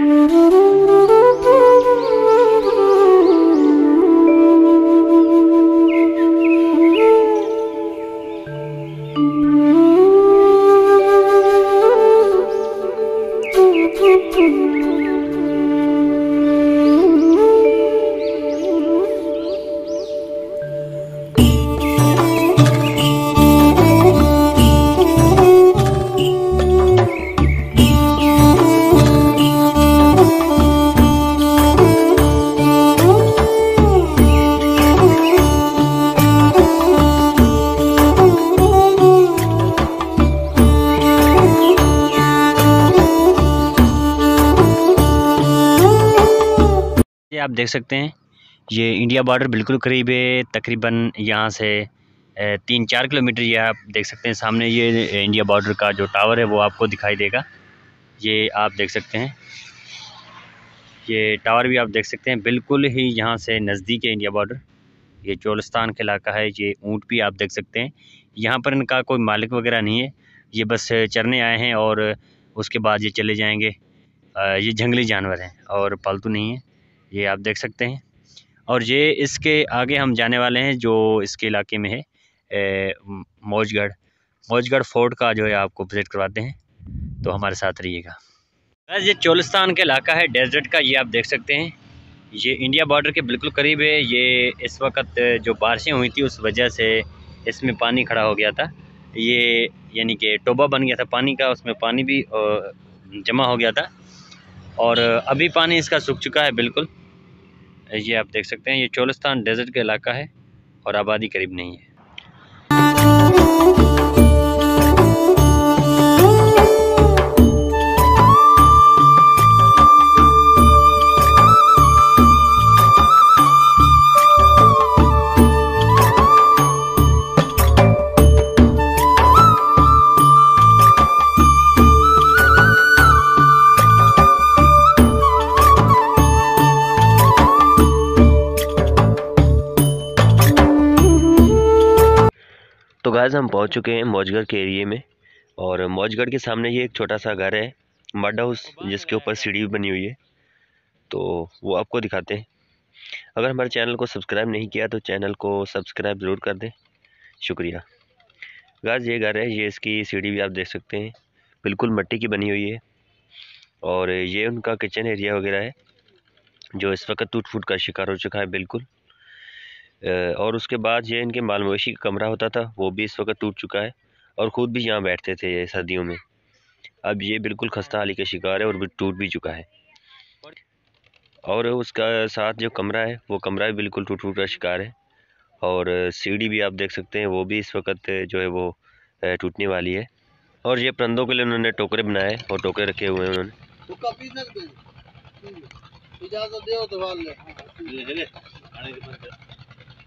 Thank you. आप देख सकते हैं, ये इंडिया बॉर्डर बिल्कुल करीब है, तकरीबन यहाँ से तीन चार किलोमीटर ये आप देख सकते हैं, सामने ये इंडिया बॉर्डर का जो टावर है वो आपको दिखाई देगा। ये आप देख सकते हैं, ये टावर भी आप देख सकते हैं, बिल्कुल ही यहाँ से नज़दीक है इंडिया बॉर्डर। ये चोलिस्तान का इलाका है, ये ऊँट भी आप देख सकते हैं। यहाँ पर इनका कोई मालिक वगैरह नहीं है, ये बस चरने आए हैं और उसके बाद ये चले जाएँगे। ये जंगली जानवर हैं और पालतू नहीं है। ये आप देख सकते हैं। और ये इसके आगे हम जाने वाले हैं, जो इसके इलाके में है मौजगढ़। मौजगढ़ फोर्ट का जो है आपको विज़िट करवाते हैं तो हमारे साथ रहिएगा। बस ये चोलिस्तान का इलाका है, डेजर्ट का, ये आप देख सकते हैं। ये इंडिया बॉर्डर के बिल्कुल करीब है, ये इस वक्त जो बारिशें हुई थी, उस वजह से इसमें पानी खड़ा हो गया था। ये यानी कि टोबा बन गया था पानी का, उसमें पानी भी जमा हो गया था। और अभी पानी इसका सूख चुका है बिल्कुल। ये आप देख सकते हैं, ये चोलिस्तान डेजर्ट का इलाका है और आबादी करीब नहीं है। तो गाज हम पहुँच चुके हैं मौजगढ़ के एरिए में और मौजगढ़ के सामने ये एक छोटा सा घर है मड हाउस जिसके ऊपर सीढ़ी बनी हुई है। तो वो आपको दिखाते हैं। अगर हमारे चैनल को सब्सक्राइब नहीं किया तो चैनल को सब्सक्राइब ज़रूर कर दें। शुक्रिया। गाज ये घर है, ये इसकी सीढ़ी भी आप देख सकते हैं। बिल्कुल मिट्टी की बनी हुई है और ये उनका किचन एरिया वगैरह है, जो इस वक्त टूट फूट का शिकार हो चुका है, बिल्कुल। और उसके बाद ये इनके माल मवेशी का कमरा होता था वो भी इस वक्त टूट चुका है और ख़ुद भी यहाँ बैठते थे ये सर्दियों में। अब ये बिल्कुल खस्ता हाली का शिकार है और भी टूट भी चुका है। और उसका साथ जो कमरा है वो कमरा भी बिल्कुल टूट टूट का शिकार है। और सीढ़ी भी आप देख सकते हैं वो भी इस वक्त जो है वो टूटने वाली है। और ये परंदों के लिए उन्होंने टोकरे बनाए और टोकरे रखे हुए हैं उन्होंने।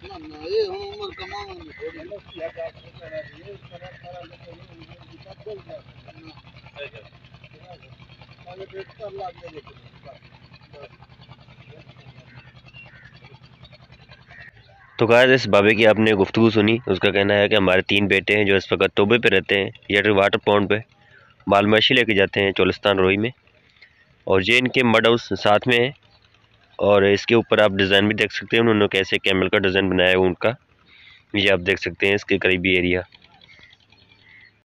तो गाय इस बाबे की आपने गुफ्तु सुनी। उसका कहना है कि हमारे तीन बेटे हैं जो इस वक्त तोबे पे रहते हैं, या फिर वाटर पॉन्ड पे माल मछली लेके जाते हैं, चोलिस्तान रोही में। और ये इनके मड हाउस साथ में है। और इसके ऊपर आप डिज़ाइन भी देख सकते हैं, उन्होंने कैसे कैमल का डिज़ाइन बनाया है, उनका। ये आप देख सकते हैं इसके करीबी एरिया।